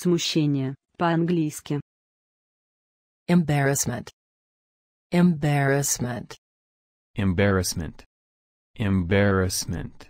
Смущение, по-английски. embarrassment, embarrassment, embarrassment, embarrassment,